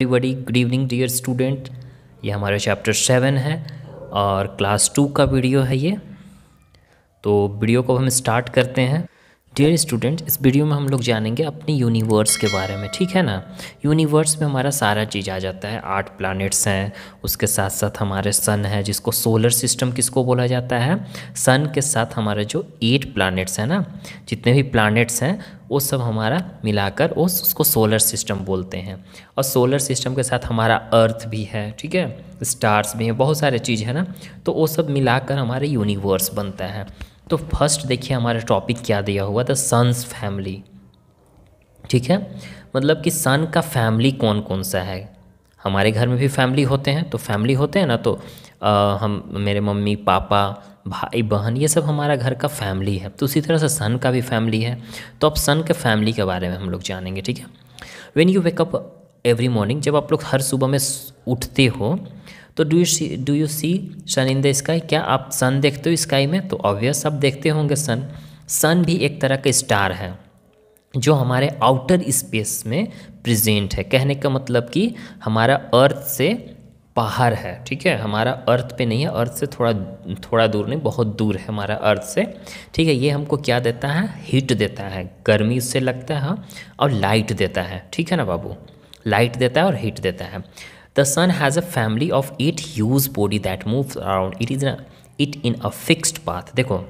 Everybody good evening dear student ये हमारा chapter seven है और क्लास टू का वीडियो है ये। तो वीडियो को हम स्टार्ट करते हैं। डियर स्टूडेंट इस वीडियो में हम लोग जानेंगे अपनी यूनिवर्स के बारे में, ठीक है ना? यूनिवर्स में हमारा सारा चीज़ आ जाता है। आठ प्लैनेट्स हैं, उसके साथ साथ हमारे सन है, जिसको सोलर सिस्टम किसको बोला जाता है? सन के साथ हमारे जो एट प्लैनेट्स हैं ना, जितने भी प्लैनेट्स हैं, वो सब हमारा मिलाकर उस, उसको सोलर सिस्टम बोलते हैं। और सोलर सिस्टम के साथ हमारा अर्थ भी है, ठीक है? स्टार्स भी हैं, बहुत सारे चीज़ है ना? तो वो सब मिलाकर हमारे यूनिवर्स बनता है। तो फ़र्स्ट देखिए हमारा टॉपिक क्या दिया हुआ था? सन्स फैमिली ठीक है? मतलब कि सन का फैमिली कौन कौन सा है? हमारे घर में भी फैमिली होते हैं तो फैमिली होते हैं ना तो आ, हम मेरे मम्मी पापा भाई बहन ये सब हमारा घर का फैमिली है। तो उसी तरह से सन का भी फैमिली है। तो अब सन के फैमिली के बारे में हम लोग जानेंगे ठीक है? When you wake up every morning जब आप लोग हर सुबह में उठते हो तो do you see do you see sun in the sky क्या आप सन देखते हो स्काई में? तो ऑब्वियस आप देखते होंगे सन सन भी एक तरह का स्टार है, जो हमारे आउटर स्पेस में प्रेजेंट है। कहने का मतलब कि हमारा अर्थ से बाहर है, ठीक है? हमारा अर्थ पे नहीं है अर्थ से थोड़ा थोड़ा दूर नहीं, बहुत दूर है हमारा अर्थ से, ठीक है? ये हमको क्या देता है? हीट देता है। गर्मी उससे लगता है और लाइट देता है, ठीक है ना बाबू? लाइट देता है और हीट देता है। The sun has a family of eight huge body that move around it is it in a fixed path देखो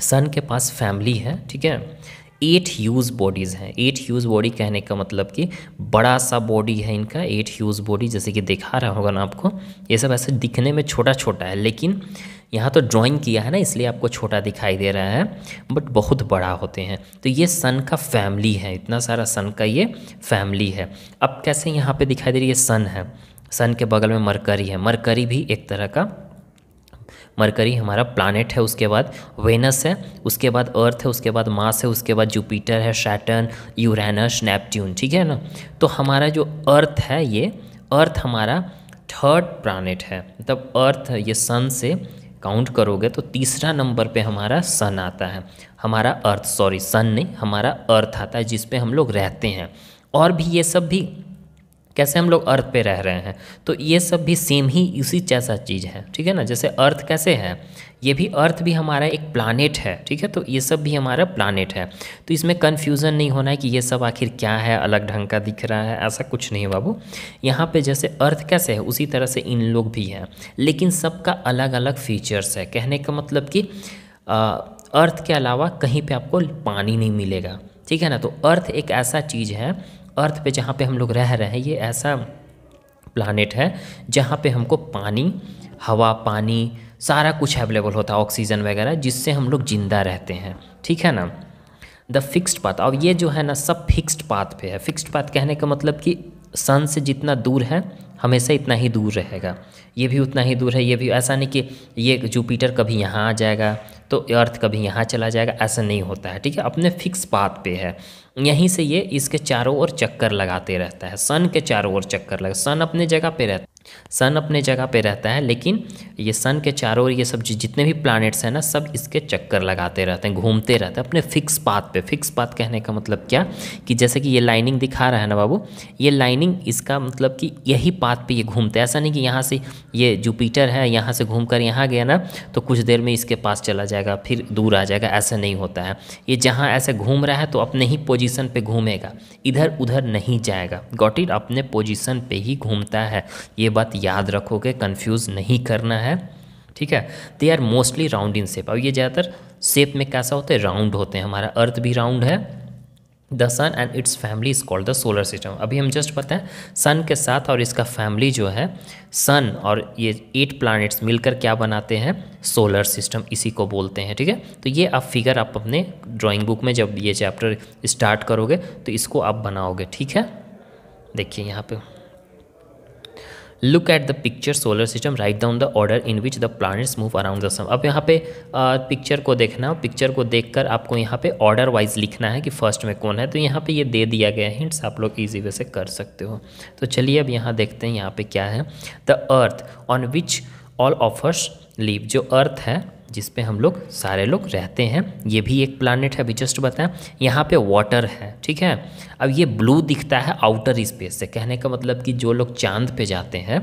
सन के पास फैमिली है, ठीक है? एट ह्यूज बॉडीज़ हैं. एट ह्यूज बॉडी कहने का मतलब कि बड़ा सा बॉडी है इनका एट ह्यूज बॉडी जैसे कि दिखा रहा होगा ना आपको, ये सब ऐसे दिखने में छोटा छोटा है, लेकिन यहाँ तो ड्राइंग किया है ना, इसलिए आपको छोटा दिखाई दे रहा है बट बहुत बड़ा होते हैं। तो ये सन का फैमिली है, इतना सारा सन का ये फैमिली है। अब कैसे यहाँ पे दिखाई दे रही है सन है। सन के बगल में मरकरी है। मरकरी भी एक तरह का मरकरी हमारा प्लानट है, उसके बाद वेनस है, उसके बाद अर्थ है, उसके बाद मास है, उसके बाद जुपिटर है शैटर्न यूरेनस नेपट्यून ठीक है ना? तो हमारा जो अर्थ है ये अर्थ हमारा थर्ड प्लानट है। मतलब अर्थ ये सन से काउंट करोगे तो तीसरा नंबर पे हमारा सन आता है। हमारा अर्थ सॉरी सन नहीं, हमारा अर्थ आता है, जिस पे हम लोग रहते हैं। और भी ये सब भी कैसे हम लोग अर्थ पे रह रहे हैं? तो ये सब भी सेम ही उसी जैसा चीज़ है, ठीक है ना? जैसे अर्थ कैसे है? ये भी अर्थ भी हमारा एक प्लानट है, ठीक है? तो ये सब भी हमारा प्लानट है। तो इसमें कन्फ्यूज़न नहीं होना है कि ये सब आखिर क्या है, अलग ढंग का दिख रहा है, ऐसा कुछ नहीं बाबू। यहाँ पे जैसे अर्थ कैसे है, उसी तरह से इन लोग भी हैं। लेकिन सबका अलग अलग फीचर्स है। कहने का मतलब कि अर्थ के अलावा कहीं पर आपको पानी नहीं मिलेगा, ठीक है ना? तो अर्थ एक ऐसा चीज़ है अर्थ पे जहाँ पे हम लोग रह रहे हैं, ये ऐसा प्लानट है जहाँ पे हमको पानी, हवा, पानी, सारा कुछ अवेलेबल होता है ऑक्सीजन वगैरह, जिससे हम लोग ज़िंदा रहते हैं। ठीक है ना? द फिक्स्ड पाथ अब ये जो है ना, सब फिक्स्ड पाथ पे है। फिक्स्ड पाथ कहने का मतलब कि सन से जितना दूर है, हमेशा इतना ही दूर रहेगा। ये भी उतना ही दूर है, ये भी ऐसा नहीं कि ये जुपिटर कभी यहाँ आ जाएगा तो अर्थ कभी यहाँ चला जाएगा, ऐसा नहीं होता है, ठीक है? अपने फिक्स पाथ पे है। यहीं से ये इसके चारों ओर चक्कर लगाते रहता है, सन के चारों ओर चक्कर लगा, सन अपने जगह पे रहता सन अपने जगह पे रहता है, लेकिन ये सन के चारों ओर ये सब जितने भी प्लैनेट्स हैं ना, सब इसके चक्कर लगाते रहते हैं, घूमते रहते हैं, अपने फिक्स पाथ पे। फिक्स पाथ कहने का मतलब क्या? कि जैसे कि ये लाइनिंग दिखा रहा है ना बाबू, ये लाइनिंग इसका मतलब कि यही पाथ पे ये घूमते हैं। ऐसा नहीं कि यहाँ से ये जुपिटर है, यहाँ से घूम कर यहाँ गया ना तो कुछ देर में इसके पास चला जाएगा, फिर दूर आ जाएगा, ऐसा नहीं होता है। ये जहाँ ऐसे घूम रहा है तो अपने ही पोजिशन पर घूमेगा इधर उधर नहीं जाएगा। गॉट इट अपने पोजिशन पर ही घूमता है। ये बात याद रखोगे कंफ्यूज नहीं करना है, ठीक है? They are mostly round in shape अब ये ज़्यादातर शेप में कैसा होता है? राउंड होते हैं। हमारा अर्थ भी राउंड है। The sun and its family is called the solar system अभी हम जस्ट पता है। सन के साथ और इसका फैमिली जो है सन और ये एट प्लैनेट्स मिलकर क्या बनाते हैं? सोलर सिस्टम इसी को बोलते हैं, ठीक है? तो ये आप फिगर आप अपने ड्राइंग बुक में जब ये चैप्टर स्टार्ट करोगे तो इसको आप बनाओगे, ठीक है? देखिए यहाँ पे। Look at the picture solar system write down the order in which the planets move around the sun अब यहाँ पे पिक्चर को देखना पिक्चर को देखकर आपको यहाँ पे ऑर्डर वाइज लिखना है कि फ़र्स्ट में कौन है तो यहाँ पे ये दे दिया गया हिंट्स आप लोग ईजी वे से कर सकते हो। तो चलिए अब यहाँ देखते हैं यहाँ पे क्या है। The earth on which all of us live जो अर्थ है जिस पे हम लोग सारे लोग रहते हैं, ये भी एक प्लानट है अभी जस्ट बताएँ। यहाँ पे वाटर है, ठीक है? अब ये ब्लू दिखता है आउटर स्पेस से। कहने का मतलब कि जो लोग चाँद पे जाते हैं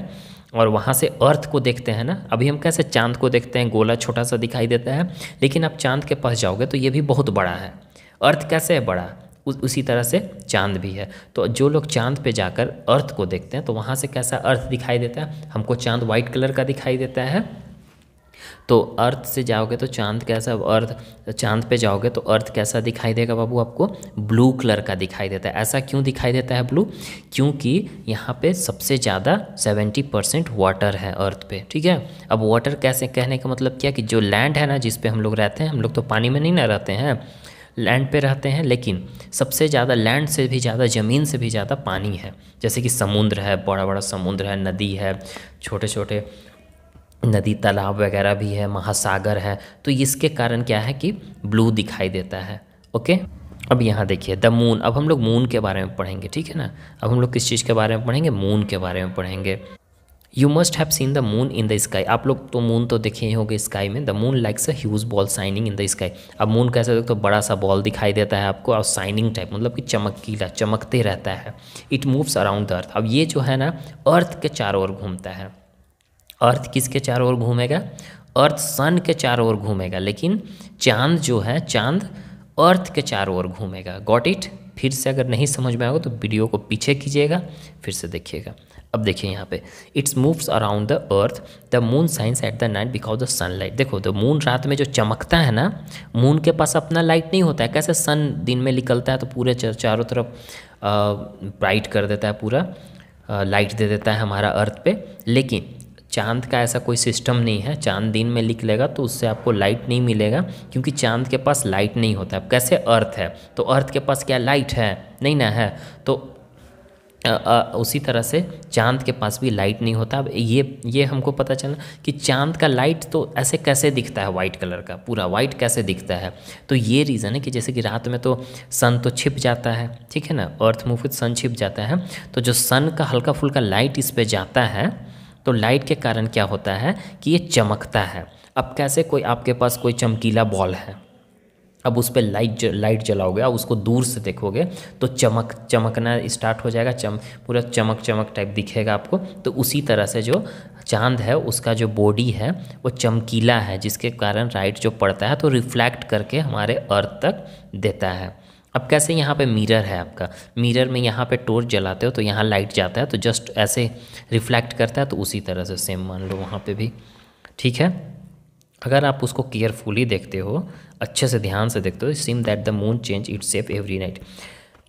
और वहाँ से अर्थ को देखते हैं ना, अभी हम कैसे चाँद को देखते हैं, गोला छोटा सा दिखाई देता है, लेकिन आप चाँद के पास जाओगे तो ये भी बहुत बड़ा है। अर्थ कैसे है बड़ा? उसी तरह से चाँद भी है। तो जो लोग चाँद पे जाकर अर्थ को देखते हैं तो वहाँ से कैसा अर्थ दिखाई देता है? हमको चाँद वाइट कलर का दिखाई देता है। तो अर्थ से जाओगे तो चाँद कैसा, अर्थ, चाँद पे जाओगे तो अर्थ कैसा दिखाई देगा बाबू आपको? ब्लू कलर का दिखाई देता है। ऐसा क्यों दिखाई देता है ब्लू? क्योंकि यहाँ पे सबसे ज़्यादा सेवेंटी परसेंट वाटर है अर्थ पे, ठीक है? अब वाटर कैसे, कहने का मतलब क्या कि जो लैंड है ना, जिस पे हम लोग रहते हैं, हम लोग तो पानी में नहीं ना रहते हैं लैंड पे रहते हैं, लेकिन सबसे ज़्यादा लैंड से भी ज़्यादा, ज़मीन से भी ज़्यादा पानी है। जैसे कि समुद्र है बड़ा बड़ा समुद्र है, नदी है छोटे छोटे नदी तालाब वगैरह भी है, महासागर है तो इसके कारण क्या है कि ब्लू दिखाई देता है, ओके? अब यहाँ देखिए, द मून, अब हम लोग मून के बारे में पढ़ेंगे, ठीक है ना? अब हम लोग किस चीज़ के बारे में पढ़ेंगे? मून के बारे में पढ़ेंगे। You must have seen the moon in the sky आप लोग तो मून तो देखे ही होंगे स्काई में। The moon likes a huge ball shining in the sky अब मून कैसे देखो तो बड़ा सा बॉल दिखाई देता है आपको, और साइनिंग टाइप मतलब कि चमकीला, चमकते रहता है। It moves around the earth अब ये जो है ना अर्थ के चारों ओर घूमता है। अर्थ किसके चारों ओर घूमेगा? अर्थ सन के चारों ओर घूमेगा, लेकिन चाँद जो है, चाँद अर्थ के चारों ओर घूमेगा। गॉट इट फिर से अगर नहीं समझ में आएगा तो वीडियो को पीछे कीजिएगा, फिर से देखिएगा। अब देखिए यहाँ पे its moves around the earth the moon shines at the night because the sun light देखो द मून रात में जो चमकता है ना मून के पास अपना लाइट नहीं होता है। कैसे सन दिन में निकलता है तो पूरे चारों तरफ़ ब्राइट कर देता है पूरा लाइट दे देता है हमारा अर्थ पे। लेकिन चाँद का ऐसा कोई सिस्टम नहीं है। चाँद दिन में लिख लेगा तो उससे आपको लाइट नहीं मिलेगा क्योंकि चाँद के पास लाइट नहीं होता है। कैसे अर्थ है? तो अर्थ के पास क्या लाइट है? नहीं ना है। तो आ, आ, उसी तरह से चाँद के पास भी लाइट नहीं होता। अब ये ये हमको पता चला कि चाँद का लाइट तो ऐसे कैसे दिखता है वाइट कलर का? पूरा वाइट कैसे दिखता है? तो ये रीज़न है कि जैसे कि रात में तो सन तो छिप जाता है ठीक है ना? अर्थ मूव सन छिप जाता है। तो जो सन का हल्का फुल्का लाइट इस पर जाता है तो लाइट के कारण क्या होता है कि ये चमकता है। अब कैसे कोई आपके पास कोई चमकीला बॉल है? अब उस पर लाइट लाइट जलाओगे, अब उसको दूर से देखोगे तो चमक, चमकना स्टार्ट हो जाएगा, चम, पूरा चमक चमक टाइप दिखेगा आपको। तो उसी तरह से जो चाँद है, उसका जो बॉडी है, वो चमकीला है, जिसके कारण लाइट जो पड़ता है तो रिफ्लेक्ट करके हमारे अर्थ तक देता है। अब कैसे यहाँ पे मिरर है आपका? मिरर में यहाँ पे टोर्च जलाते हो तो यहाँ लाइट जाता है तो जस्ट ऐसे रिफ्लेक्ट करता है तो उसी तरह से सेम मान लो वहाँ पे भी। ठीक है? अगर आप उसको केयरफुली देखते हो, अच्छे से ध्यान से देखते हो seem that the moon change it shape every night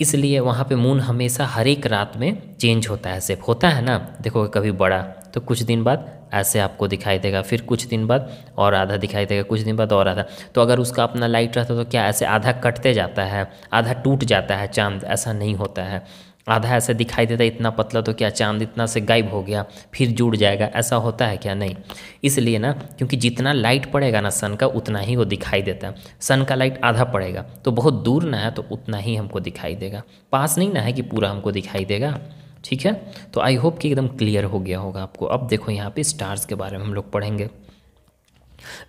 इसलिए वहाँ पे मून हमेशा हर एक रात में चेंज होता है सेफ़ होता है ना? देखो, कभी बड़ा तो कुछ दिन बाद ऐसे आपको दिखाई देगा। फिर कुछ दिन बाद और आधा दिखाई देगा, कुछ दिन बाद और आधा। तो अगर उसका अपना लाइट रहता तो क्या ऐसे आधा कटते जाता है? आधा टूट जाता है चाँद, ऐसा नहीं होता है। आधा ऐसे दिखाई देता है, इतना पतला तो क्या चाँद इतना से गायब हो गया, फिर जुड़ जाएगा, ऐसा होता है क्या? नहीं। इसलिए ना, क्योंकि जितना लाइट पड़ेगा ना सन का, उतना ही वो दिखाई देता है। सन का लाइट आधा पड़ेगा तो बहुत दूर ना है तो उतना ही हमको दिखाई देगा। पास नहीं ना है कि पूरा हमको दिखाई देगा? ठीक है? तो आई होप कि एकदम क्लियर हो गया होगा आपको। अब देखो यहाँ पे स्टार्स के बारे में हम लोग पढ़ेंगे।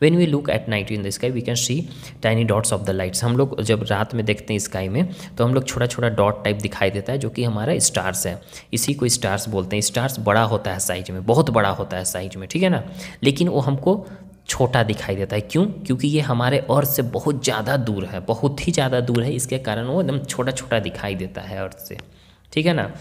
When we look at night in the sky we can see tiny dots of the lights हम लोग जब रात में देखते हैं स्काई में तो हम लोग छोटा छोटा डॉट टाइप दिखाई देता है जो कि हमारा स्टार्स है। इसी को स्टार्स बोलते हैं। स्टार्स बड़ा होता है साइज़ में, बहुत बड़ा होता है साइज़ में, ठीक है ना? लेकिन वो हमको छोटा दिखाई देता है। क्यों? क्योंकि ये हमारे अर्थ से बहुत ज़्यादा दूर है, बहुत ही ज़्यादा दूर है। इसके कारण वो एकदम छोटा छोटा दिखाई देता है अर्थ से। ठीक है ना?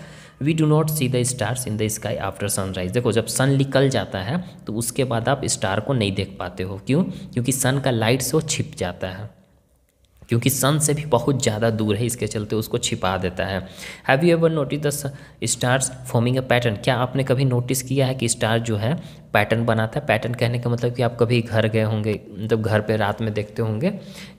We do not see the stars in the sky after sunrise देखो, जब सन निकल जाता है तो उसके बाद आप स्टार को नहीं देख पाते हो। क्यों? क्योंकि सन का लाइट से वो छिप जाता है। क्योंकि सन से भी बहुत ज़्यादा दूर है, इसके चलते उसको छिपा देता है। Have you ever notice the stars forming a pattern क्या आपने कभी नोटिस किया है कि स्टार जो है पैटर्न बनाता है? पैटर्न कहने का मतलब कि आप कभी घर गए होंगे मतलब घर पे रात में देखते होंगे,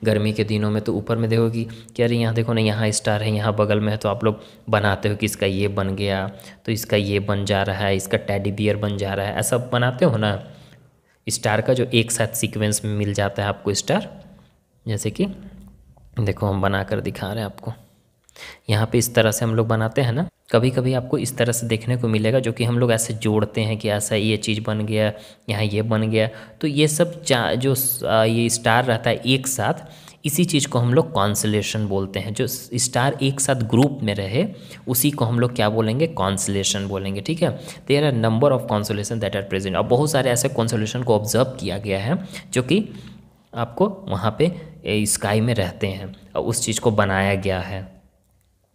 गर्मी के दिनों में तो ऊपर में देखो कि अरे यहाँ देखो ना, यहाँ स्टार है, यहाँ बगल में है तो आप लोग बनाते हो कि इसका ये बन गया तो इसका ये बन जा रहा है, इसका टैडी बियर बन जा रहा है। ऐसा बनाते हो ना? स्टार का जो एक साथ सीक्वेंस में मिल जाता है आपको स्टार जैसे कि देखो, हम बना कर दिखा रहे हैं आपको। यहाँ पे इस तरह से हम लोग बनाते हैं ना कभी कभी आपको इस तरह से देखने को मिलेगा, जो कि हम लोग ऐसे जोड़ते हैं कि ऐसा ये चीज़ बन गया, यहाँ ये बन गया। तो ये सब जो ये स्टार रहता है एक साथ, इसी चीज़ को हम लोग कॉन्सलेशन बोलते हैं। जो स्टार एक साथ ग्रुप में रहे, उसी को हम लोग क्या बोलेंगे? कॉन्सलेशन बोलेंगे, ठीक है? There are number of constellation that are present और बहुत सारे ऐसे कॉन्सोलेशन को ऑब्ज़र्व किया गया है, जो कि आपको वहाँ पे स्काई में रहते हैं और उस चीज़ को बनाया गया है।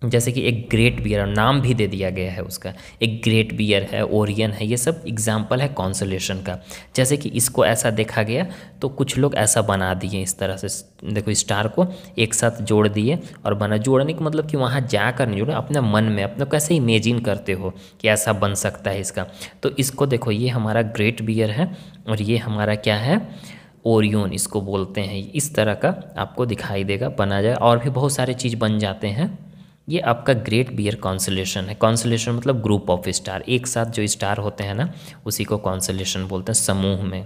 जैसे कि एक ग्रेट बियर नाम भी दे दिया गया है उसका। एक ग्रेट बियर है ओरियन है, ये सब एग्ज़ाम्पल है कॉन्सोलेशन का। जैसे कि इसको ऐसा देखा गया तो कुछ लोग ऐसा बना दिए इस तरह से। देखो स्टार को एक साथ जोड़ दिए, और बना, जोड़ने का मतलब कि वहाँ जाकर नहीं जोड़े, अपने मन में, अपने कैसे इमेजिन करते हो कि ऐसा बन सकता है इसका। तो इसको देखो, ये हमारा ग्रेट बियर है, और ये हमारा क्या है? ओरियन इसको बोलते हैं। इस तरह का आपको दिखाई देगा, बना जाए। और भी बहुत सारे चीज़ बन जाते हैं। ये आपका ग्रेट बियर कॉन्सलेशन है। कॉन्सलेशन मतलब ग्रुप ऑफ़ स्टार। एक साथ जो स्टार होते हैं ना, उसी को कॉन्सलेशन बोलते हैं समूह में।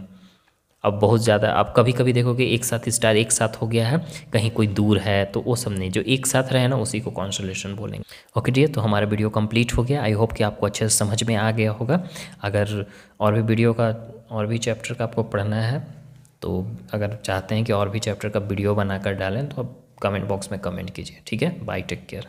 अब बहुत ज़्यादा आप कभी कभी देखोगे एक साथ स्टार एक साथ हो गया है, कहीं कोई दूर है तो वो सब नहीं। जो एक साथ रहे ना, उसी को कॉन्सलेशन बोलेंगे। ओके डियर तो हमारा वीडियो कंप्लीट हो गया। आई होप कि आपको अच्छे से समझ में आ गया होगा। अगर और भी वीडियो का, और भी चैप्टर का आपको पढ़ना है तो अगर चाहते हैं कि और भी चैप्टर का वीडियो बनाकर डालें तो आप कमेंट बॉक्स में कमेंट कीजिए, ठीक है? Bye take care